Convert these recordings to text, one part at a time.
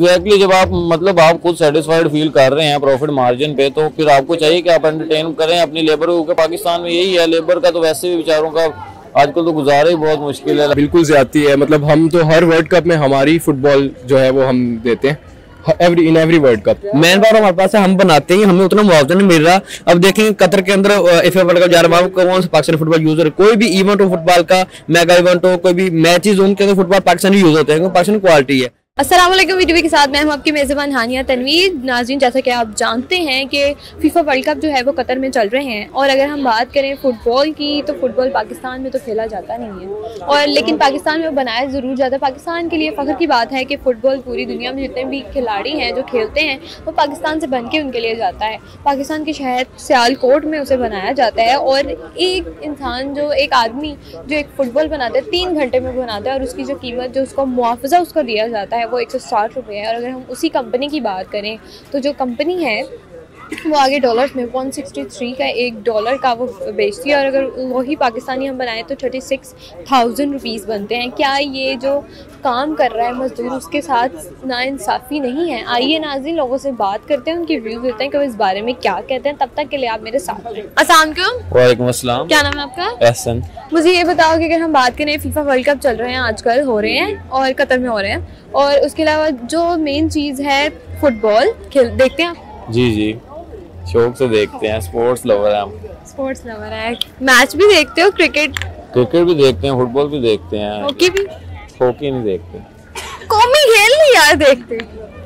Exactly जब आप मतलब आप खुद सेटिस्फाइड फील कर रहे हैं प्रॉफिट मार्जिन पे तो फिर आपको चाहिए कि आप एंटरटेन करें अपनी लेबर को क्योंकि पाकिस्तान में यही है लेबर का तो वैसे भी बेचारों का आजकल तो गुजारा ही बहुत मुश्किल है। बिल्कुल ज़्यादा है मतलब हम तो हर वर्ल्ड कप में हमारी फुटबॉल जो है वो हम देते हैं। Every in every world cup man power हमारे पास है हम बनाते हैं हमें उतना मुआवजा नहीं मिल रहा। अब देखेंगे कतर के अंदर एफ़ वर्ल्ड कप जा रहा है कौन सा पाकिस्तानी फुटबॉल यूज़र है? कोई भी इवेंट हो फुटबॉल का मेगा इवेंट हो कोई भी मैचेस हो उनके अंदर फुटबॉल पाकिस्तानी यूज़ होते हैं पाकिस्तानी क्वालिटी है। असलम वीडियो के साथ मैं हूँ आपकी मेज़बान हानिया तनवीर। नाजीन जैसा कि आप जानते हैं कि फीफा वर्ल्ड कप जो है वो कतर में चल रहे हैं और अगर हम बात करें फ़ुटबॉल की तो फ़ुटबॉल पाकिस्तान में तो खेला जाता नहीं है। और लेकिन पाकिस्तान में वो बनाया ज़रूर जाता है। पाकिस्तान के लिए फ़ख्र की बात है कि फ़ुटबॉल पूरी दुनिया में जितने भी खिलाड़ी हैं जो खेलते हैं, वो पाकिस्तान से बन के उनके लिए जाता है। पाकिस्तान के शहर सियालकोट में उसे बनाया जाता है और एक इंसान जो, एक आदमी जो एक फ़ुटबॉल बनाता है, तीन घंटे में बनाता है और उसकी जो कीमत जो उसको मुआवजा उसको दिया जाता है वो एक सौ साठ रुपये है और अगर हम उसी कंपनी की बात करें तो जो कंपनी है वो आगे डॉलर्स में 163 का एक डॉलर का वो बेचती है और अगर वही पाकिस्तानी हम बनाएँ तो थर्टी सिक्स थाउज़ेंड रुपीज़ बनते हैं। क्या ये जो काम कर रहा है मजदूर उसके साथ नाइंसाफ़ी नहीं है? आइए नाजी लोगों से बात करते हैं उनकी व्यूज़ देते हैं कि वो इस बारे में क्या कहते हैं। तब तक के लिए आप मेरे साथ असान वालेकुम। अस्सलाम। क्या नाम है आपका? एहसन। मुझे ये बताओ कि अगर हम बात करें फीफा वर्ल्ड कप चल रहे हैं आजकल हो रहे हैं और कतर में हो रहे हैं। और उसके अलावा जो मेन चीज़ है फुटबॉल खेल देखते हैं जी जी। शौक से देखते हैं स्पोर्ट्स लवर हैं हम। स्पोर्ट्स लवर है। मैच भी देखते हो क्रिकेट क्रिकेट भी देखते हैं फुटबॉल भी देखते हैं। हॉकी भी? हॉकी नहीं देखते। कौमी खेल नहीं यार देखते।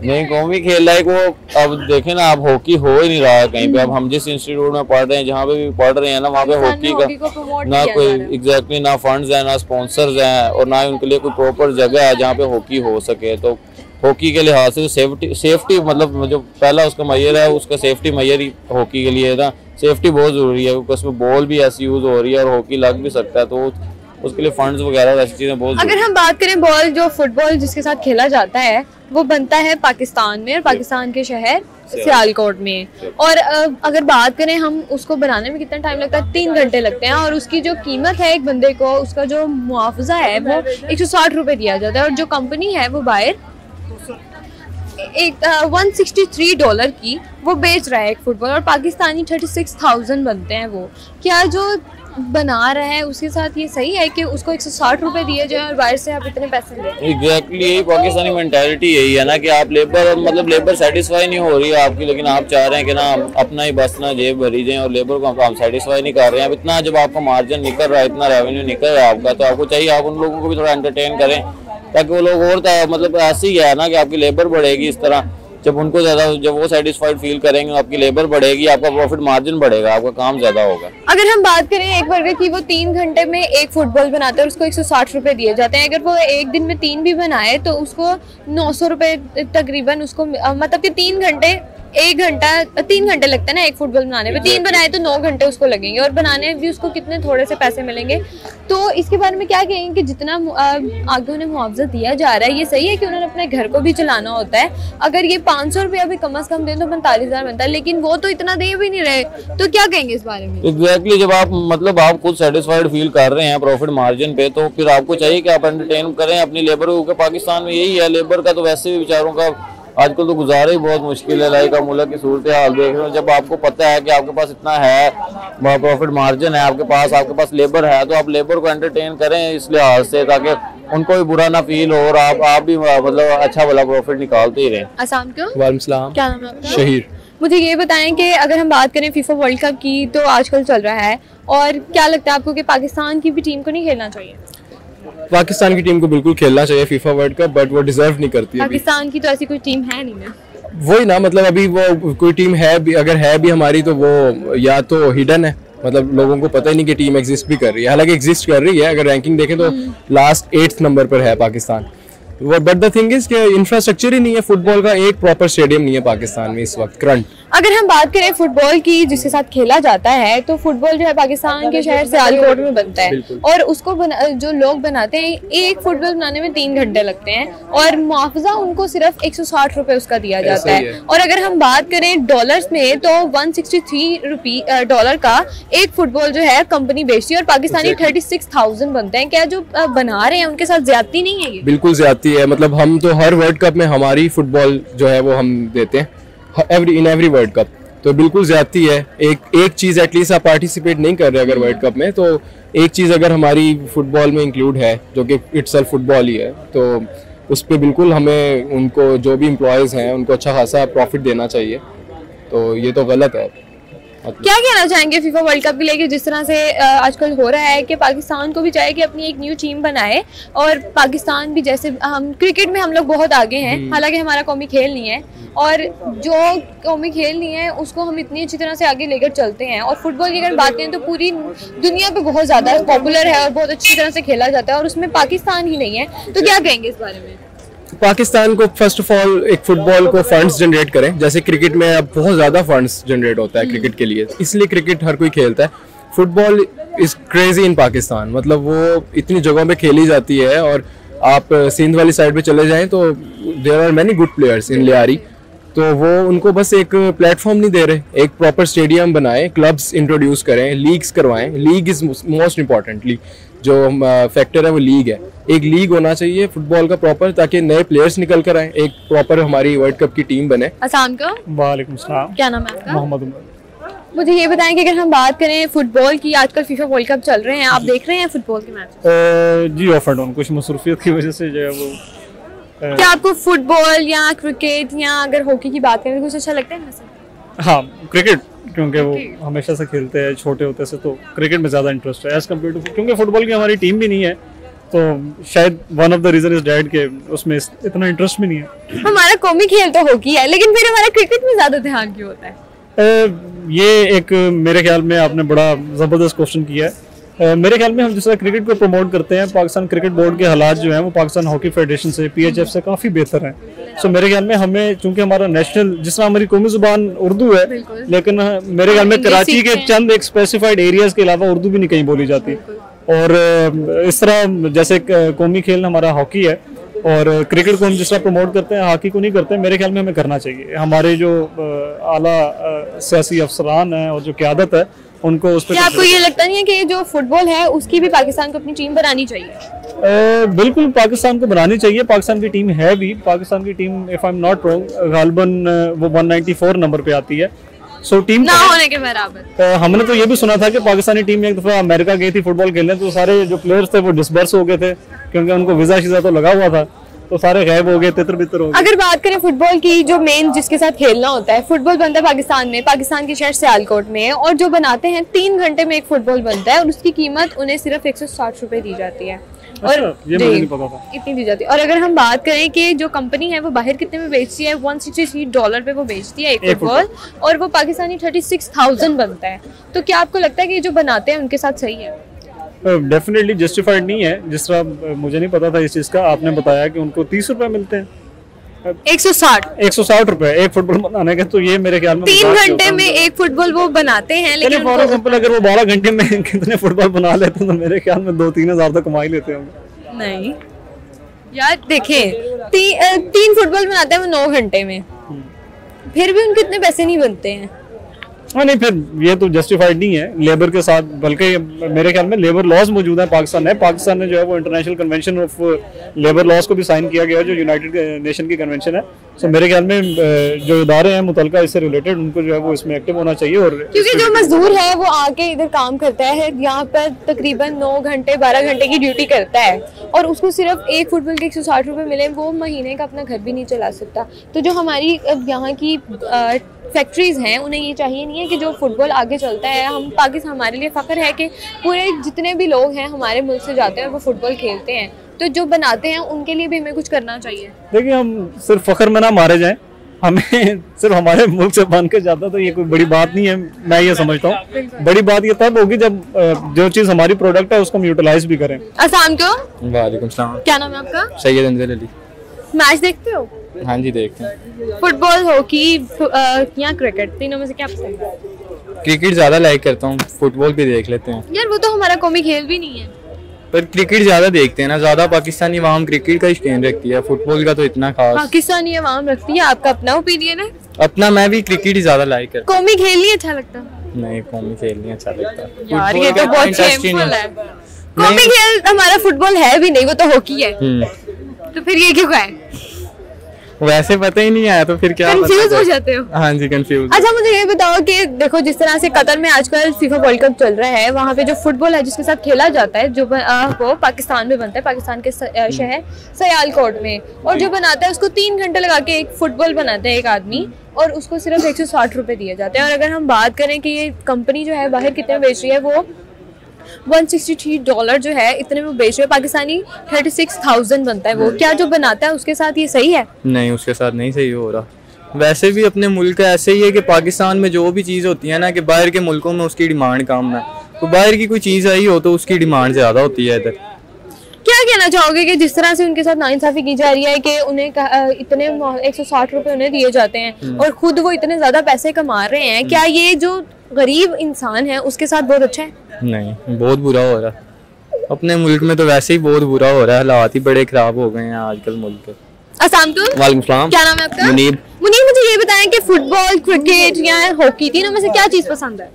नहीं कौमी खेल रहा है वो अब देखे ना अब हॉकी हो ही नहीं रहा है कहीं पे। अब हम जिस इंस्टीट्यूट में पढ़ रहे हैं जहाँ पे भी पढ़ रहे हैं ना वहाँ पे हॉकी का ना कोई एग्जैक्टली ना फंड्स हैं ना स्पॉन्सर्स हैं और ना उनके लिए कोई प्रॉपर जगह है जहाँ पे हॉकी हो सके। तो हॉकी के लिहाज से सेफ्टी सेफ्टी मतलब जो पहला उसका मैयर है उसका सेफ्टी मैयर ही हॉकी के लिए ना। सेफ्टी बहुत ज़रूरी है क्योंकि उसमें बॉल भी ऐसी यूज़ हो रही है और हॉकी लग भी सकता है तो उसके लिए फंड्स वगैरह ऐसी चीज़ें बहुत अगर हम बात करें बॉल जो फुटबॉल जिसके साथ खेला जाता है वो बनता है पाकिस्तान में और पाकिस्तान के शहर सियालकोट में। और अगर बात करें हम उसको बनाने में कितना टाइम लगता है? तीन घंटे लगते हैं और उसकी जो कीमत है एक बंदे को उसका जो मुआवजा है वो एक सौ साठ रुपये दिया जाता है और जो कंपनी है वो बाहर एक वन सिक्सटी थ्री डॉलर की वो बेच रहा है एक फुटबॉल और पाकिस्तानी थर्टी सिक्स थाउज़ेंड बनते हैं वो। क्या जो बना रहा है उसके साथ ये सही है कि उसको एक सौ साठ रुपए दिए जाए और बाहर से आप इतने पैसे दें एग्जैक्टली यही पाकिस्तानी मेंटालिटी यही है ना कि आप लेबर मतलब लेबर सेटिस्फाई नहीं हो रही है आपकी लेकिन आप चाह रहे हैं कि ना अपना ही बस ना जेब भरी जाए और लेबर को हम सेटिस्फाई नहीं कर रहे हैं। अब इतना जब आपका मार्जिन निकल रहा है इतना रेवेन्यू निकल रहा है आपका तो आपको चाहिए आप उन लोगों को भी थोड़ा एंटरटेन करें। ताकि वो लोग और मतलब ऐसे ही है ना कि आपकी लेबर बढ़ेगी इस तरह। जब उनको ज़्यादा जब वो सेटिस्फाइड फील करेंगे, आपकी लेबर बढ़ेगी, आपका प्रॉफिट मार्जिन बढ़ेगा, आपका काम ज़्यादा होगा। अगर हम बात करें एक बर्गर की, वो तीन घंटे में एक फुटबॉल बनाते हैं उसको एक सौ साठ रुपए दिए जाते हैं। अगर वो एक दिन में तीन भी बनाए तो उसको नौ सौ रुपए तकरीबन उसको मतलब कि तीन घंटे एक घंटा, तीन घंटे लगते हैं ना एक फुटबॉल बनाने में तीन बनाए तो नौ घंटे उसको लगेंगे और बनाने भी उसको कितने थोड़े से पैसे मिलेंगे। तो इसके बारे में क्या कहेंगे कि जितना आगे उन्हें मुआवजा दिया जा रहा है, ये सही है कि उन्होंने अपने घर को भी चलाना होता है? अगर ये पाँच सौ रुपया भी कम अज कम दें तो पैंतालीस हज़ार बनता है, लेकिन वो तो इतना दे भी नहीं रहे। तो क्या कहेंगे इस बारे में? एग्जैक्टली जब आप मतलब आप खुद सेटिस्फाइड फील कर रहे हैं प्रॉफिट मार्जिन पे तो फिर आपको चाहिए कि आप एंटरटेन करें, अपनी लेबर को पाकिस्तान में यही है लेबर का तो वैसे भी बेचारों का आजकल तो गुजारा ही बहुत मुश्किल है लाइक आप मुल्क की सूरत हाल देख रहे हो जब आपको पता है कि आपके पास इतना है प्रॉफिट मार्जिन है आपके पास आपके पास लेबर है तो आप लेबर को एंटरटेन करें इस लिहाज से ताकि उनको भी बुरा ना फील हो और आप आप भी मतलब अच्छा वाला प्रॉफिट निकालते ही रहे। क्या? नाम है शहीर। मुझे ये बताएँ कि अगर हम बात करें फीफा वर्ल्ड कप की तो आजकल चल रहा है और क्या लगता है आपको कि पाकिस्तान की भी टीम को नहीं खेलना चाहिए? पाकिस्तान की टीम को बिल्कुल खेलना चाहिए फीफा वर्ल्ड कप बट वो डिजर्व नहीं करती पाकिस्तान की तो ऐसी कोई टीम है नहीं ना। वही ना मतलब अभी वो कोई टीम है भी अगर है भी हमारी तो वो या तो हिडन है। मतलब लोगों को पता ही नहीं कि टीम एग्जिस्ट भी कर रही है। हालाँकि एग्जिस्ट कर रही है अगर रैंकिंग देखें तो लास्ट एट्थ नंबर पर है Pakistan. But the thing is कि इंफ्रास्ट्रक्चर ही नहीं है फुटबॉल का एक प्रॉपर स्टेडियम नहीं है पाकिस्तान में इस वक्त करंट अगर हम बात करें फुटबॉल की जिसके साथ खेला जाता है तो फुटबॉल जो है पाकिस्तान के शहर सियालकोट में बनता है। और उसको बना, जो लोग बनाते हैं एक फुटबॉल बनाने में तीन घंटे लगते हैं। और मुआवजा उनको सिर्फ़ एक सौ साठ रुपए उसका दिया जाता है, है। और अगर हम बात करें डॉलर में तो one sixty three rupee dollar का एक फुटबॉल जो है कंपनी बेचती है और पाकिस्तानी थर्टी सिक्स थाउज़ेंड बनते हैं। क्या जो बना रहे हैं उनके साथ ज़्यादा नहीं है बिल्कुल ज़्यादा जाती है मतलब हम तो हर वर्ल्ड कप में हमारी फुटबॉल जो है वो हम देते हैं every in every world cup तो बिल्कुल ज्यादती है, एक एक चीज़ एटलीस्ट आप पार्टिसिपेट नहीं कर रहे अगर वर्ल्ड कप में तो एक चीज़ अगर हमारी फुटबॉल में इंक्लूड है, जो कि इट्स फुटबॉल ही है तो उस पर बिल्कुल हमें उनको, जो भी इम्प्लॉयज़ हैं, उनको अच्छा खासा प्रॉफिट देना चाहिए। तो ये तो गलत है। क्या कहना चाहेंगे फीफा वर्ल्ड कप के लेके जिस तरह से आजकल हो रहा है कि पाकिस्तान को भी चाहे कि अपनी एक न्यू टीम बनाए और पाकिस्तान भी जैसे हम क्रिकेट में हम लोग बहुत आगे हैं। हालाँकि हमारा कौमी खेल नहीं है और जो कौमी खेल नहीं है उसको हम इतनी अच्छी तरह से आगे लेकर चलते हैं और फुटबॉल की अगर बात करें तो पूरी दुनिया पे बहुत ज़्यादा पॉपुलर है और बहुत अच्छी तरह से खेला जाता है और उसमें पाकिस्तान ही नहीं है। तो क्या कहेंगे इस बारे में? पाकिस्तान को फ़र्स्ट ऑफ़ ऑल एक फुटबॉल को फंड्स जनरेट करें। जैसे क्रिकेट में अब बहुत ज़्यादा फंड्स जनरेट होता है क्रिकेट के लिए। इसलिए क्रिकेट हर कोई खेलता है। Football is crazy in Pakistan मतलब वो इतनी जगहों पे खेली जाती है और आप सिंध वाली साइड पे चले जाएँ तो there are many good players in Lyari तो वो उनको बस एक प्लेटफॉर्म नहीं दे रहे। एक प्रॉपर स्टेडियम बनाए क्लब्स इंट्रोड्यूस करें लीग्स करवाएँ। लीग इज़ मोस्ट इम्पॉर्टेंटली जो फैक्टर है वो लीग है। एक लीग होना चाहिए फुटबॉल का प्रॉपर ताकि नए प्लेयर्स निकल कर आए एक प्रॉपर हमारी वर्ल्ड कप की टीम बने। आसाम का? वालेकुम सलाम। क्या नाम है आपका? मोहम्मद उमर। मुझे ये बताएँ कि अगर हम बात करें फुटबॉल की आजकल फीफा वर्ल्ड कप चल रहे हैं आप देख रहे हैं फुटबॉल के मैच जी ऑफ़ एंड ऑन कुछ मसरूफियत की वजह से जो है वो क्या आपको फुटबॉल या क्रिकेट या अगर हॉकी की बात करें तो कुछ अच्छा लगता है हाँ क्रिकेट क्योंकि वो हमेशा से खेलते हैं छोटे होते से तो क्रिकेट में ज़्यादा इंटरेस्ट है। एज़ कंपेयर टू क्योंकि फुटबॉल की हमारी टीम भी नहीं है तो शायद one of the reason is that के उसमें इतना इंटरेस्ट भी नहीं है। हमारा कौमी खेल तो हॉकी है लेकिन फिर हमारा क्रिकेट में ज़्यादा ध्यान क्यों होता है? ए, ये एक मेरे ख्याल में आपने बड़ा ज़बरदस्त क्वेश्चन किया है। ए, मेरे ख्याल में हम जिस तरह क्रिकेट को प्रमोट करते हैं पाकिस्तान क्रिकेट बोर्ड के हालात जो हैं वो पाकिस्तान हॉकी फेडरेशन से पीएचएफ से काफ़ी बेहतर हैं। सो मेरे ख्याल में हमें चूँकि हमारा नेशनल जिस तरह हमारी कौमी ज़ुबान उर्दू है लेकिन मेरे ख्याल में कराची के चंद एक स्पेसिफाइड एरियाज़ के अलावा उर्दू भी नहीं कहीं बोली जाती। और इस तरह जैसे कौमी खेल हमारा हॉकी है और क्रिकेट को हम जिस तरह प्रमोट करते हैं हॉकी को नहीं करते मेरे ख्याल में हमें करना चाहिए। हमारे जो आला सियासी अफसरान हैं और जो क्यादत है उनको उस पर आपको ये लगता नहीं है कि जो फुटबॉल है उसकी भी पाकिस्तान को अपनी टीम बनानी चाहिए? आ, बिल्कुल पाकिस्तान को बनानी चाहिए। पाकिस्तान की टीम है भी। पाकिस्तान की team if I am not wrong गालबन वो 194 नंबर पे आती है। सो टीम ना होने के बराबर। हमने तो ये भी सुना था कि पाकिस्तानी टीम एक दफ़ा अमेरिका गई थी फुटबॉल खेलने तो सारे जो प्लेयर्स थे वो डिस्बर्स हो गए थे क्योंकि उनको वीज़ा शीजा तो लगा हुआ था तो सारे गायब हो गए तितर बितर हो गए। अगर बात करें फुटबॉल की जो मेन जिसके साथ खेलना होता है फुटबॉल बनता है पाकिस्तान में पाकिस्तान के शहर सियालकोट में और जो बनाते हैं तीन घंटे में एक फुटबॉल बनता है और उसकी कीमत उन्हें सिर्फ़ एक सौ साठ रुपए दी जाती है। और अच्छा, ये मुझे नहीं पता था। इतनी दी जाती है। और अगर हम बात करें कि जो कंपनी है वो बाहर कितने में बेचती है? वन सिक्सटी डॉलर पे वो बेचती है एक फुटबॉल और वो पाकिस्तानी थर्टी सिक्स थाउज़ेंड बनता है। तो क्या आपको लगता है कि जो बनाते हैं उनके साथ सही है? डेफिनेटली जस्टिफाइड नहीं है। जिस तरह मुझे नहीं पता था इस चीज़ का। आपने बताया कि उनको तीस रुपये मिलते हैं। एक सौ साठ। एक सौ साठ रुपए एक फुटबॉल बनाने के तो ये मेरे ख्याल में तीन घंटे में एक फुटबॉल वो बनाते हैं लेकिन फॉर एग्ज़ाम्पल अगर वो बारह घंटे में कितने फुटबॉल बना लेते हैं तो मेरे ख्याल में दो तीन हज़ार तो कमाई लेते होंगे। नहीं। यार देखें ती, तीन फुटबॉल बनाते हैं वो नौ घंटे में। हम्म। फिर भी उनके इतने पैसे नहीं बनते हैं। हाँ नहीं, फिर ये तो जस्टिफाइड नहीं है। लेबर के साथ, बल्कि मेरे ख्याल में लेबर लॉज मौजूद है पाकिस्तान है पाकिस्तान ने जो है वो international convention of labour laws को भी साइन किया गया है, जो यूनाइटेड नेशन की कन्वेंशन है। सो मेरे ख्याल में जो इदारे हैं मुतलका इससे रिलेटेड उनको जो है वो इसमें एक्टिव होना चाहिए और क्योंकि जो मजदूर है, वो आके इधर काम करता है, यहाँ पर तकरीबन नौ घंटे, बारह घंटे की ड्यूटी करता है। और उसको सिर्फ़ एक फुटबॉल के एक सौ साठ रुपये मिले, वो महीने का अपना घर भी नहीं चला सकता। तो जो हमारी यहाँ की फैक्ट्रीज हैं उन्हें ये चाहिए नहीं है कि जो फुटबॉल आगे चलता है हम पाकिस्तान हमारे लिए फ़ख्र है कि पूरे जितने भी लोग हैं हमारे मुल्क से जाते हैं वो फुटबॉल खेलते हैं। तो जो बनाते हैं उनके लिए भी हमें कुछ करना चाहिए। देखिए हम सिर्फ़ फ़ख्र में ना मारे जाएँ। हमें सिर्फ़ हमारे मुल्क से बन के जाता तो ये कोई बड़ी बात नहीं है मैं ये समझता हूँ। बड़ी बात ये तब होगी जब जो चीज़ हमारी प्रोडक्ट है उसको हम यूटिलाइज भी करें। क्या नाम है आपका? सैयद अंजल अली। मैच देखते हो? हाँ जी देखते हैं। फुटबॉल हॉकी या क्रिकेट तीनों में से क्या पसंद है? क्रिकेट ज़्यादा लाइक करता हूँ फुटबॉल भी देख लेते हैं। यार वो तो हमारा कौमी खेल भी नहीं है। पर क्रिकेट ज़्यादा देखते हैं ना ज़्यादा पाकिस्तानी आवाम क्रिकेट का स्टैंड रखती है फुटबॉल का तो इतना खास। पाकिस्तानी आवाम रखती है आपका अपना ओपिनियन है? अपना मैं भी क्रिकेट ही ज़्यादा लाइक करता कौमी खेल नहीं अच्छा लगता? नहीं कौमी खेल नहीं अच्छा लगता। यार ये तो बहुत शेमफुल है। कौमी खेल हमारा फुटबॉल है भी नहीं वो तो हॉकी है। हम्म। तो फिर ये क्यों खाए? वैसे पता ही नहीं आया तो फिर क्या कंफ्यूज हो जाते हो। हाँ जी कंफ्यूज अच्छा मुझे ये बताओ कि देखो जिस तरह से कतर में आजकल फीफा वर्ल्ड कप चल रहा है वहाँ पे जो फुटबॉल है जिसके साथ खेला जाता है जो आ, वो पाकिस्तान में बनता है पाकिस्तान के शहर सयालकोट में। और जो बनाता है उसको तीन घंटे लगा के एक फुटबॉल बनाता है एक आदमी और उसको सिर्फ़ एक सौ साठ रुपए दिए जाते हैं। और अगर हम बात करें कि ये कंपनी जो है बाहर कितने बेच रही है वो 163 डॉलर जो है इतने में बेच रहे पाकिस्तानी 36,000 बनता है वो। क्या जो बनाता है उसके साथ ये सही है? नहीं उसके साथ नहीं सही हो रहा। वैसे भी अपने मुल्क का ऐसे ही है कि पाकिस्तान में जो भी चीज़ होती है ना कि बाहर के मुल्कों में उसकी डिमांड कम है। तो बाहर की कोई चीज़ आई हो तो उसकी डिमांड ज़्यादा होती है इधर। क्या कहना चाहोगे कि जिस तरह से उनके साथ नाइंसाफी की जा रही है कि उन्हें इतने एक सौ साठ रुपए उन्हें दिए जाते हैं हम्म। और खुद वो इतने ज़्यादा पैसे कमा रहे हैं क्या ये जो गरीब इंसान है उसके साथ बहुत अच्छा है? नहीं बहुत बुरा हो रहा। है अपने मुल्क में तो वैसे ही बहुत बुरा हो रहा है हालात ही बड़े खराब हो गए हैं आजकल मुल्क के। वालेकुम क्या नाम है आपका? मुनीर मुनीर मुझे ये बताएँ कि फुटबॉल क्रिकेट या हॉकी तीनों में से क्या चीज़ पसंद है?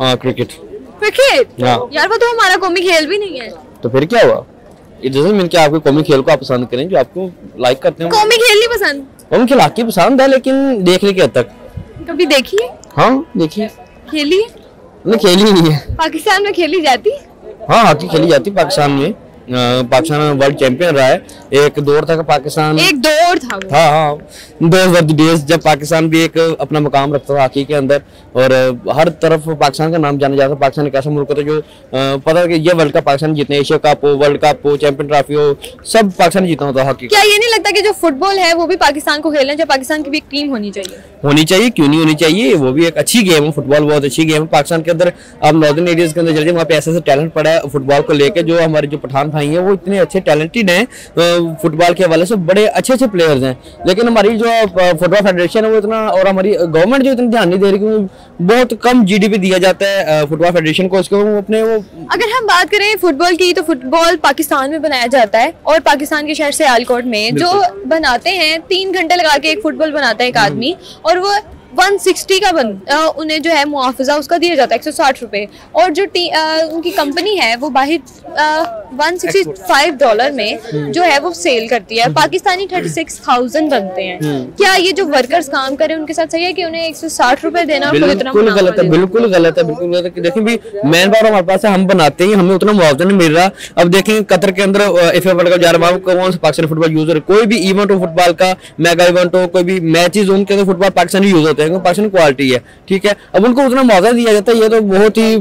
आ, क्रिकेट क्रिकेट यार वो तो हमारा कौमी खेल भी नहीं है। तो फिर क्या हुआ? मीन कौमी खेल को आप पसंद करें जो आपको लाइक करते हैं। कौमी खेल नहीं पसंद? कौमी खेल आपकी पसंद है लेकिन देखने के हद तक। कभी देखिए हाँ? देखिए खेलिए नहीं खेली नहीं है। पाकिस्तान में खेली जाती? हाँ हॉकी खेली जाती पाकिस्तान में। पाकिस्तान वर्ल्ड चैंपियन रहा है। एक दौर था पाकिस्तान एक दौर था वो। हाँ हाँ। दो डेज़ जब पाकिस्तान भी एक अपना मुकाम रखता था हॉकी के अंदर और हर तरफ़ पाकिस्तान का नाम जाना जाता था। पाकिस्तान एक ऐसा मुल्क था जो पता कि ये वर्ल्ड कप पाकिस्तान जीतने एशिया कप हो वर्ल्ड कप हो चैंपियन ट्रॉफी हो सब पाकिस्तान जीतना होता हॉकी क्या ये नहीं लगता कि जो फुटबॉल है वो भी पाकिस्तान को खेलना चाहिए पाकिस्तान की भी एक टीम होनी चाहिए। होनी चाहिए क्यों नहीं होनी चाहिए? वो भी एक अच्छी गेम है फुटबॉल बहुत अच्छी गेम है। पाकिस्तान के अंदर आप नॉर्दर्न एरियाज़ के अंदर चलिए वहाँ पे ऐसे ऐसे टैलेंट पड़ा है फुटबॉल को लेकर जो हमारे जो पठान भाई हैं वो इतने अच्छे टैलेंटेड हैं फुटबॉल के हवाले से बड़े अच्छे अच्छे प्लेयर्स हैं। लेकिन हमारी जो फुटबॉल फेडरेशन है वो इतना और हमारी गवर्नमेंट जो इतना ध्यान नहीं दे रही क्योंकि बहुत कम जीडीपी दिया जाता है फुटबॉल फेडरेशन को। उसके वो अपने वो अगर हम बात करें फुटबॉल की तो फुटबॉल पाकिस्तान में बनाया जाता है और पाकिस्तान के शहर से आलकोट में जो बनाते हैं तीन घंटे लगा के एक फुटबॉल बनाता है एक आदमी और वो 160 का बन आ, उन्हें जो है मुआवजा उसका दिया जाता है एक सौ साठ रुपये और जो टी, आ, उनकी कंपनी है वो बाहर वन सिक्सटी फाइव डॉलर में जो है वो सेल करती है। पाकिस्तानी थर्टी सिक्स थाउज़ेंड बनते हैं। हम्म। क्या ये जो वर्कर्स काम करें उनके साथ सही है कि उन्हें एक सौ साठ रुपए देना बिल्कुल गलत है बिल्कुल गलत है बिल्कुल गलत है देखिए भी मेन बात हमारे पास हम बनाते हैं हमें उतना मुआवजा नहीं मिल रहा। अब देखें कतर के अंदर एफ़ वर्ल्ड कप जा रहा है कौन सा पाकिस्तानी फुटबॉल यूज़र कोई भी इवेंट हो फुटबॉल का मेगा इवेंट हो कोई भी मैचेज हो उनके अंदर फुटबॉल पाकिस्तानी यूज़ होते हैं पाकिस्तानी क्वालिटी है ठीक है? अब उनको उतना मुआवजा दिया जाता है ये तो बहुत ही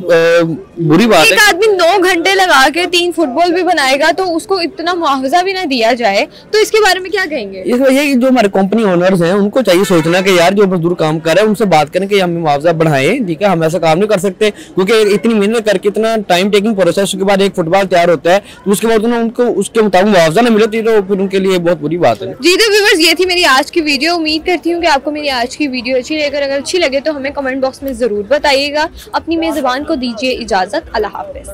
बुरी बात है। एक आदमी नौ घंटे लगा के तीन फुटबॉल भी बनाएगा तो उसको इतना मुआवजा भी ना दिया जाए तो इसके बारे में क्या कहेंगे? वजह जो हमारे कंपनी ओनर्स हैं उनको चाहिए सोचना कि यार जो मजदूर काम कर रहे हैं उनसे बात करें कि हम मुआवजा बढ़ाएँ ठीक है? हम ऐसा काम नहीं कर सकते क्योंकि इतनी मेहनत करके इतना टाइम टेकिंग प्रोसेस के बाद एक फुटबॉल तैयार होता है तो उसके बाद उनको उसके मुताबिक मुआवजा नहीं मिले तो फिर उनके लिए बहुत बुरी बात है। जी तो व्यूवर्स ये थी मेरी आज की वीडियो उम्मीद करती हूँ कि आपको मेरी आज की वीडियो अच्छी लेकर अगर अच्छी लगे तो हमें कमेंट बॉक्स में ज़रूर बताइएगा। अपनी मेज़बान को दीजिए इजाज़त। अल्लाह हाफिज़।